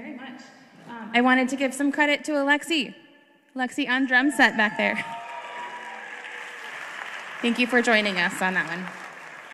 very much. Um, I wanted to give some credit to Alexi. Alexi on drum set back there. Thank you for joining us on that one.